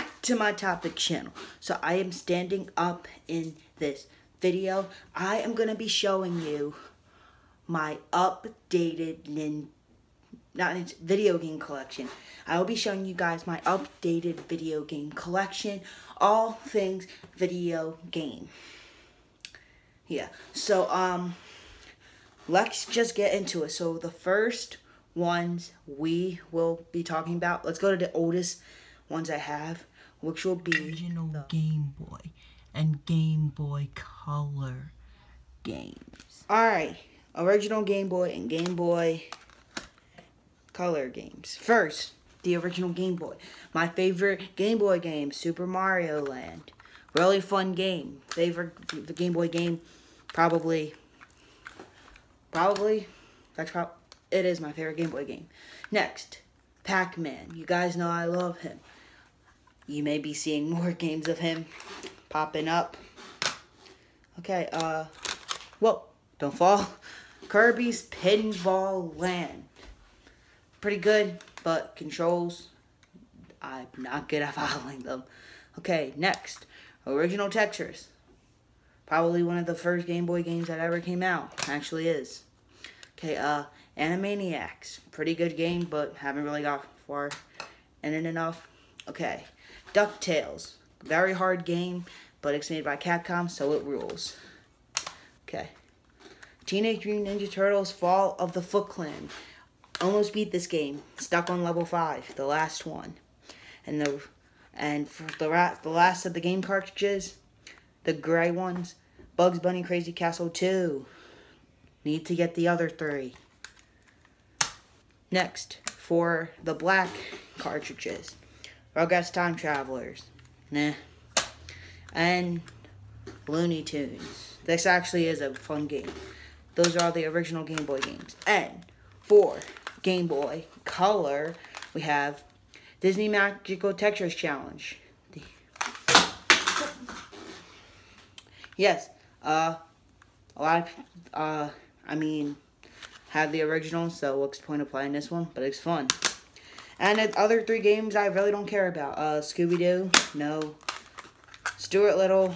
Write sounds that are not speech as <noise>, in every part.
back to my topic channel. So I am standing up in this video. I am going to be showing you my updated nin not video game collection. I will be showing you guys my updated video game collection. All things video game. Yeah. So um let's just get into it. So the first ones we will be talking about. Let's go to the oldest ones I have, which will be original the Game Boy and Game Boy Color games. All right, original Game Boy and Game Boy Color games. First, the original Game Boy. My favorite Game Boy game, Super Mario Land. Really fun game. Favorite the Game Boy game, probably. Probably. That's probably it is my favorite Game Boy game. Next, Pac-Man. You guys know I love him. You may be seeing more <laughs> games of him popping up. Okay, uh, whoa, don't fall. <laughs> Kirby's Pinball Land. Pretty good, but controls, I'm not good at <laughs> following them. Okay, next, Original Tetris. Probably one of the first Game Boy games that ever came out. Actually is. Okay, uh, Animaniacs. Pretty good game, but haven't really got far in it enough. Okay. DuckTales. Very hard game, but it's made by Capcom, so it rules. Okay. Teenage Mutant Ninja Turtles Fall of the Foot Clan. Almost beat this game. Stuck on level 5, the last one. And the and for the, the last of the game cartridges, the gray ones, Bugs Bunny Crazy Castle 2. Need to get the other three. Next, for the black cartridges, Rugrats Time Travelers, nah, and Looney Tunes. This actually is a fun game. Those are all the original Game Boy games. And for Game Boy Color, we have Disney Magical Tetris Challenge. Yes, uh, a lot of, uh, I mean, have the original, so what's the point of playing this one? But it's fun. And the other three games I really don't care about. Uh, Scooby-Doo, no. Stuart Little,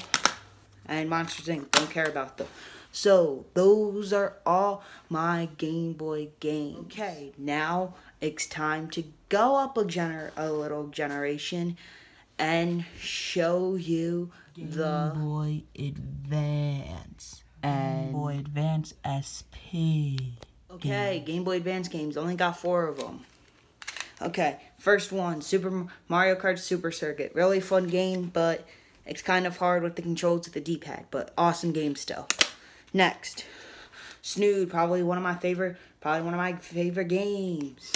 and Monsters Inc. Don't care about them. So, those are all my Game Boy games. Okay, now it's time to go up a, gener a little generation and show you Game the Boy Advance and Game Boy Advance SP. Okay, Game Boy Advance games. Only got four of them. Okay, first one, Super Mario Kart Super Circuit. Really fun game, but it's kind of hard with the controls of the D-pad, but awesome game still. Next, Snood, probably one of my favorite, probably one of my favorite games.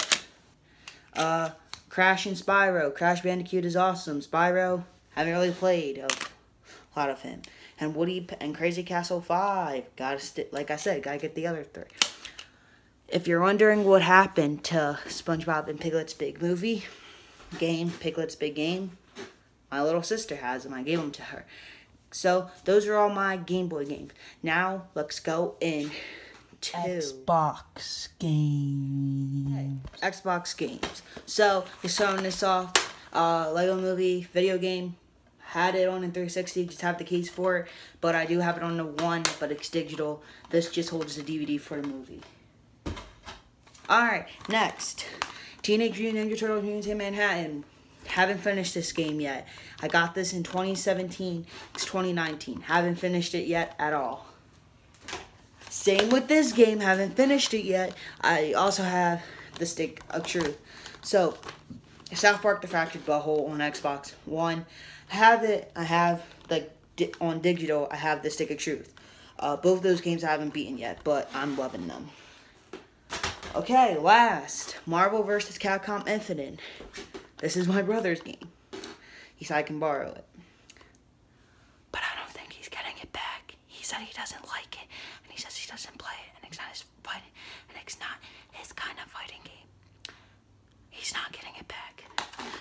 Uh, Crash and Spyro. Crash Bandicoot is awesome. Spyro, haven't really played a lot of him. And Woody and Crazy Castle 5. Gotta, stick. like I said, gotta get the other three. If you're wondering what happened to SpongeBob and Piglet's Big Movie game, Piglet's Big Game, my little sister has them. I gave them to her. So those are all my Game Boy games. Now let's go in to Xbox games. Xbox games. So just starting this off, uh, Lego Movie video game. Had it on in 360, just have the case for it, but I do have it on the one, but it's digital. This just holds the DVD for the movie. Alright, next. Teenage Mutant Ninja Turtles Mutant Manhattan. Haven't finished this game yet. I got this in 2017. It's 2019. Haven't finished it yet at all. Same with this game. Haven't finished it yet. I also have the Stick of Truth. So, South Park The Fractured But Whole on Xbox One. I have it. I have, like, on digital, I have the Stick of Truth. Uh, both those games I haven't beaten yet, but I'm loving them. Okay, last, Marvel vs. Capcom Infinite. This is my brother's game. He said I can borrow it. But I don't think he's getting it back. He said he doesn't like it, and he says he doesn't play it, and it's not his fighting, and it's not his kind of fighting game. He's not getting it back.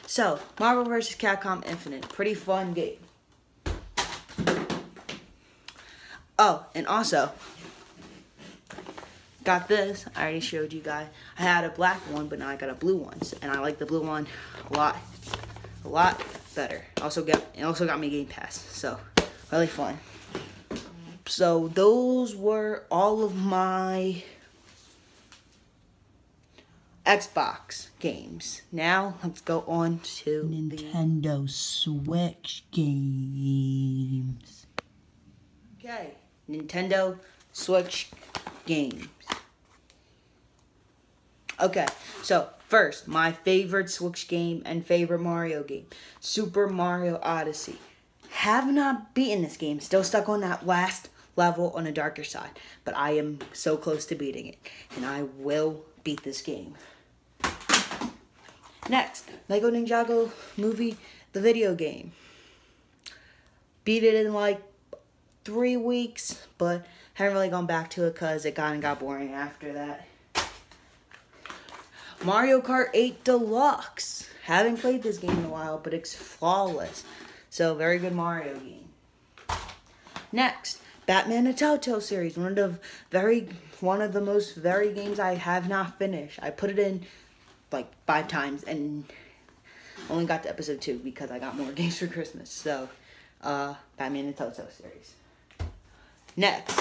So, Marvel vs. Capcom Infinite. Pretty fun game. Oh, and also, got this. I already showed you guys. I had a black one, but now I got a blue one. And I like the blue one a lot. A lot better. Also got it also got me Game Pass, so really fun. So those were all of my Xbox games. Now let's go on to the Nintendo Switch games. Okay, Nintendo Switch games. Okay, so first, my favorite Switch game and favorite Mario game Super Mario Odyssey. Have not beaten this game, still stuck on that last level on the darker side, but I am so close to beating it, and I will beat this game. Next, Lego Ninjago movie, the video game. Beat it in like three weeks, but haven't really gone back to it because it of got boring after that. Mario Kart 8 Deluxe. Haven't played this game in a while, but it's flawless. So, very good Mario game. Next, Batman the Telltale series. One of the very one of the most very games I have not finished. I put it in like five times and only got to episode two because I got more <laughs> games for Christmas. So, uh, Batman the Telltale series. Next,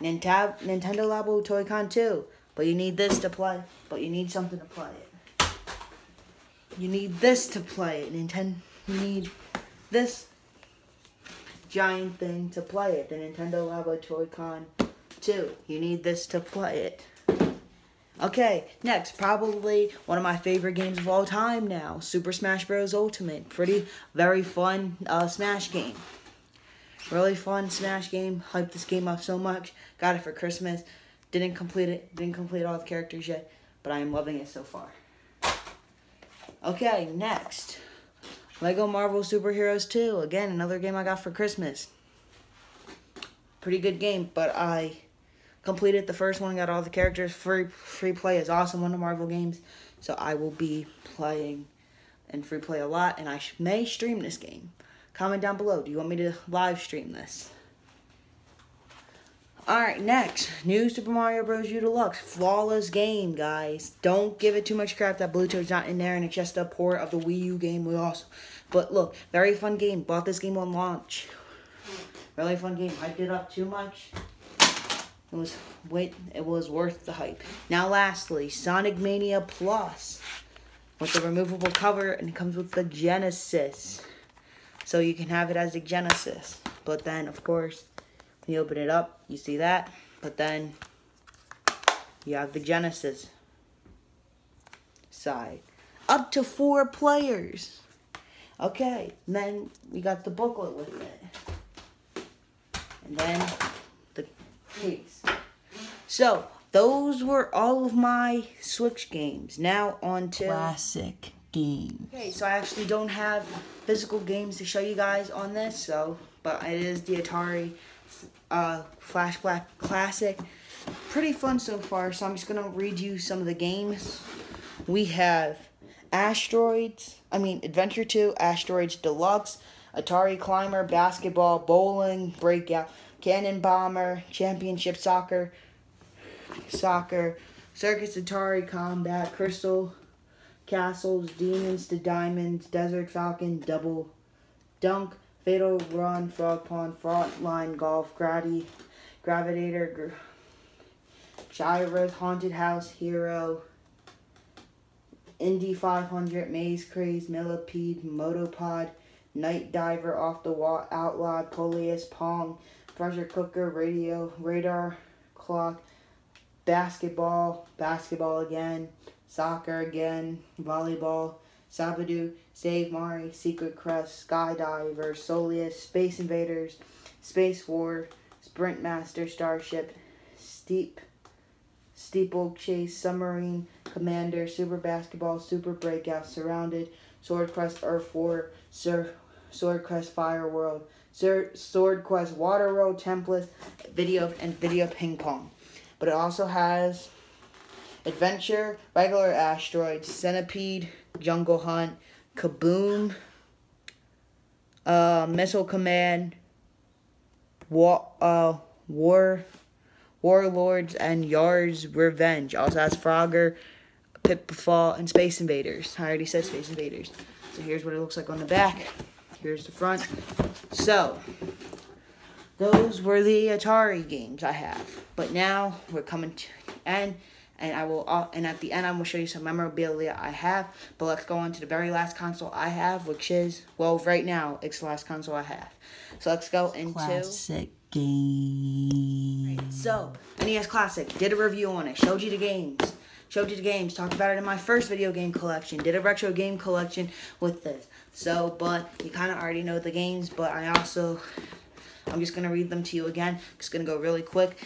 Nintendo Nintendo Labo Toy-Con 2. But you need this to play. But you need something to play it. You need this to play it. Nintendo. You need this giant thing to play it. The Nintendo Labo Toy-Con 2. You need this to play it. Okay, next, probably one of my favorite games of all time now, Super Smash Bros. Ultimate. Pretty, very fun uh, Smash game. Really fun Smash game. Hyped this game up so much. Got it for Christmas. Didn't complete it. Didn't complete all the characters yet, but I am loving it so far. Okay, next. Lego Marvel Superheroes 2. Again, another game I got for Christmas. Pretty good game, but I completed the first one, got all the characters. Free free play is awesome on the Marvel games. So I will be playing and free play a lot, and I may stream this game. Comment down below. Do you want me to live stream this? Alright, next. New Super Mario Bros. U Deluxe. Flawless game, guys. Don't give it too much crap that Bluetooth's not in there and it's just a port of the Wii U game. We also, But look, very fun game. Bought this game on launch. Really fun game. Hyped it up too much. It was wait. It was worth the hype. Now, lastly, Sonic Mania Plus with the removable cover, and it comes with the Genesis, so you can have it as a Genesis. But then, of course, you open it up, you see that. But then you have the Genesis side, up to four players. Okay, then we got the booklet with it, and then the case. So, those were all of my Switch games. Now on to Classic games. Okay, so I actually don't have physical games to show you guys on this, so but it is the Atari uh, Flashback Classic. Pretty fun so far, so I'm just gonna read you some of the games. We have Asteroids, I mean Adventure 2, Asteroids Deluxe, Atari Climber, Basketball, Bowling, Breakout, Canyon Bomber, Championship Soccer, Soccer, Circus Atari Combat, Crystal Castles, Demons to Diamonds, Desert Falcon, Double Dunk, Fatal Run, Frog Pond, Frontline Golf, Grady, Gravitator, Gr- Gyros, Haunted House, Hero, Indy 500, Maze Craze, Millipede, Motopod, Night Diver, Off the Wall, Outlawed, Coleus, Pong, Pressure Cooker, Radio, Radar, Clock, Basketball, Basketball again, Soccer again, Volleyball, Sabadu, Save Mary, Secret Quest, Skydivers, Soleus, Space Invaders, Space War, Sprint Master, Starship, Steep, Steeple Chase, Submarine, Commander, Super Basketball, Super Breakout, Surrounded, Sword Quest Earth War, Sir, Sword Quest Fire World, Sir, Sword Quest Water World, Templates, Video, and Video Ping Pong. But it also has Adventure, Regular Asteroid, Centipede, Jungle Hunt, Kaboom, uh, Missile Command, War, uh, War, Warlords, and Yars' Revenge. Also has Frogger, Pitfall, and Space Invaders. I already said Space Invaders. So here's what it looks like on the back. Here's the front. So, those were the Atari games I have. But now we're coming to end, and I will. Uh, and at the end, I will show you some memorabilia I have. But let's go on to the very last console I have, which is well, right now it's the last console I have. So let's go into Classic game. so, NES Classic. Did a review on it. Showed you the games. Showed you the games. Talked about it in my first video game collection. Did a retro game collection with this. So, but you kind of already know the games. But I also, I'm just going to read them to you again. Just going to go really quick.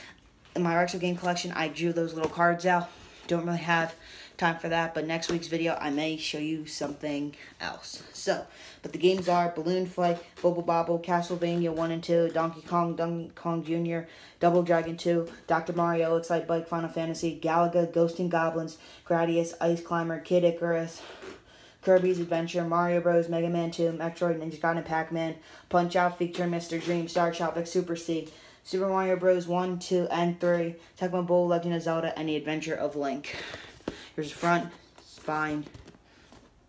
In my retro game collection, I drew those little cards out. Don't really have time for that, but next week's video I may show you something else. So, but the games are Balloon Fight, Bubble Bobble, Castlevania 1 and 2, Donkey Kong, Donkey Kong Jr., Double Dragon 2, Dr. Mario, Excite Bike, Final Fantasy, Galaga, Ghost and Goblins, Gradius, Ice Climber, Kid Icarus, Kirby's Adventure, Mario Bros, Mega Man 2, Metroid, Ninja Gaiden, Pac-Man, Punch Out, Feature, Mr. Dream, Star Tropic, Super C, Super Mario Bros. 1, 2, and 3, Tecmo Bowl, Legend of Zelda, and The Adventure of Link. Here's front, spine,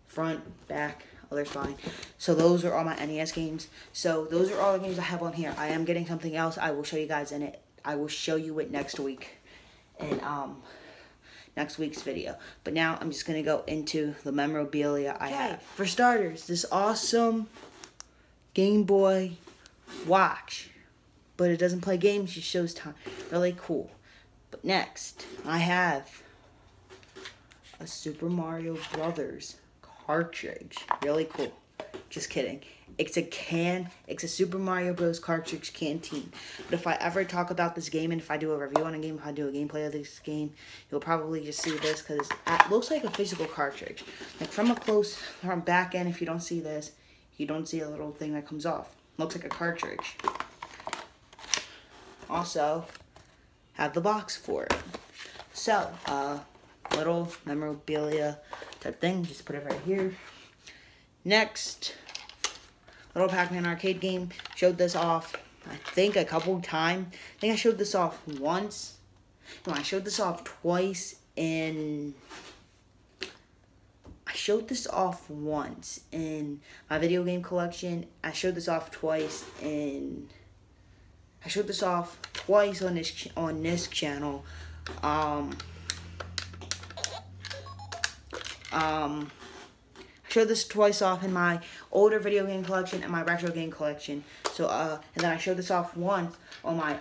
front, back, other spine. So those are all my NES games. So those are all the games I have on here. I am getting something else. I will show you guys in it. I will show you it next week. In um next week's video. But now I'm just gonna go into the memorabilia I have. For starters, this awesome Game Boy watch. But it doesn't play games, it shows time. Really cool. But next, I have a Super Mario Brothers cartridge. Really cool. Just kidding. It's a can. It's a Super Mario Bros. cartridge canteen. But if I ever talk about this game and if I do a review on a game, if I do a gameplay of this game, you'll probably just see this because it uh, looks like a physical cartridge. Like from a close, from back end, if you don't see this, you don't see a little thing that comes off. Looks like a cartridge. Also, have the box for it. So, uh, little memorabilia type thing. Just put it right here. Next, little Pac-Man arcade game. Showed this off, I think, a couple times. I think I showed this off once. No, I showed this off twice in... I showed this off once in my video game collection. I showed this off twice in... I showed this off twice on this on this channel. Um, um, I showed this twice off in my older video game collection and my retro game collection. So, uh, and then I showed this off once on my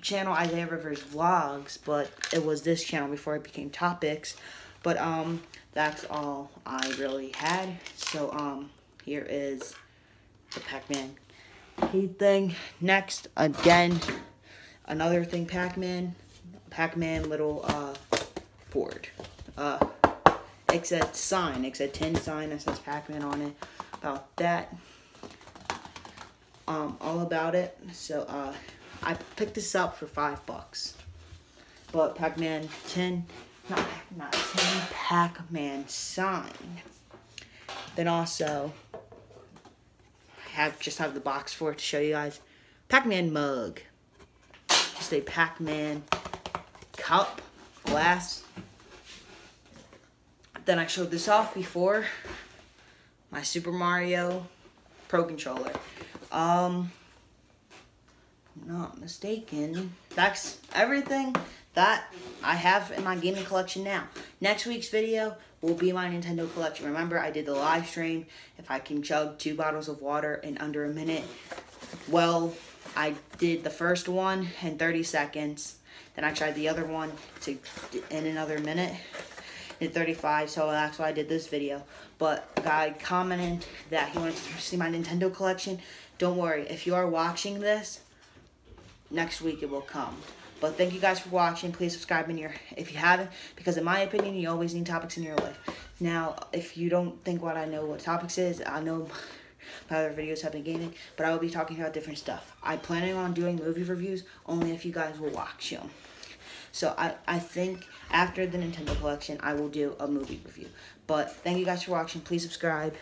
channel, Isaiah Rivers Vlogs, but it was this channel before it became Topics. But, um, that's all I really had. So, um, here is the Pac-Man thing. Next, again, another thing, Pac-Man. Pac-Man little, uh, board. Uh, a sign. It's a tin sign that says Pac-Man on it. About that. Um, all about it. So, uh, I picked this up for five bucks. But Pac-Man 10, not, not 10, Pac-Man sign. Then also, have just have the box for it to show you guys. Pac-Man mug. Just a Pac-Man cup, glass, then I showed this off before. My Super Mario Pro Controller. Um, not mistaken. That's everything that I have in my gaming collection now. Next week's video will be my Nintendo collection. Remember, I did the live stream. If I can chug two bottles of water in under a minute. Well, I did the first one in 30 seconds. Then I tried the other one to in another minute in 35, so that's why I did this video. But a guy commented that he wanted to see my Nintendo collection. Don't worry, if you are watching this, next week it will come. But thank you guys for watching. Please subscribe in your if you haven't, because in my opinion, you always need topics in your life. Now, if you don't think what I know what topics is, I know my other videos have been gaming, but I will be talking about different stuff. I'm planning on doing movie reviews only if you guys will watch them. So I, I think after the Nintendo collection, I will do a movie review. But thank you guys for watching. Please subscribe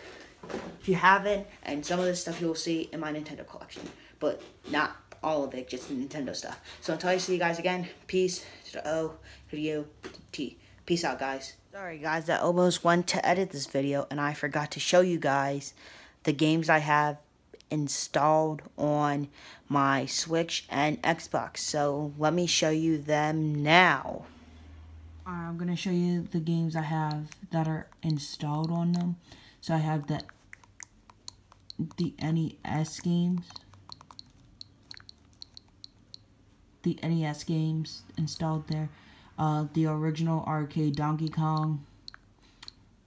if you haven't. And some of this stuff you will see in my Nintendo collection. But not all of it, just the Nintendo stuff. So until I see you guys again, peace to the O, to the U, to the T. Peace out, guys. Sorry, guys, I almost went to edit this video and I forgot to show you guys the games I have installed on my Switch and Xbox. So let me show you them now. I'm going to show you the games I have that are installed on them. So I have the the NES games. The NES games installed there. Uh, the original arcade Donkey Kong,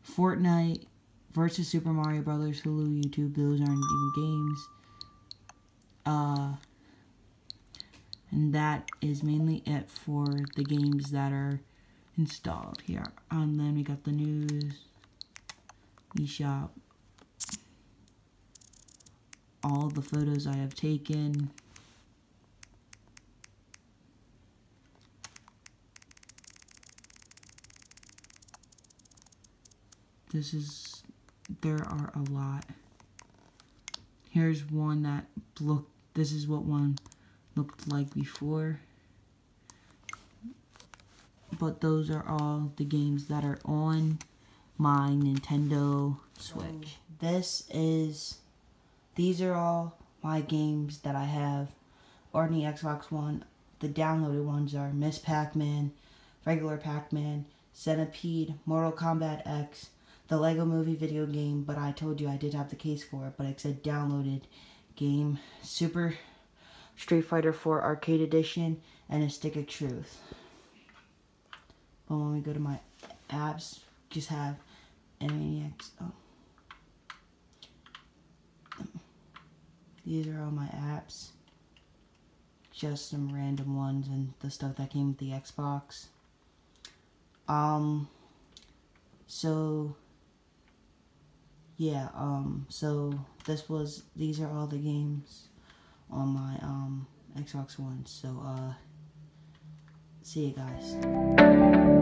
Fortnite, versus Super Mario Brothers, Hulu, YouTube. Those aren't even games. Uh, and that is mainly it for the games that are installed here. And then we got the news, eShop, all the photos I have taken. This is, there are a lot. Here's one that looked, this is what one looked like before. But those are all the games that are on my Nintendo Switch. Oh. This is these are all my games that I have on the Xbox One. The downloaded ones are Miss Pac-Man, regular Pac-Man, Centipede, Mortal Kombat X, the Lego Movie video game, but I told you I did have the case for it, but it said downloaded game, Super Street Fighter 4 Arcade Edition, and a Stick of Truth. But when we go to my apps, just have Animaniacs. Oh. These are all my apps. Just some random ones and the stuff that came with the Xbox. Um, so, yeah, um, so this was, these are all the games on my, um, Xbox One. So, uh, see you guys.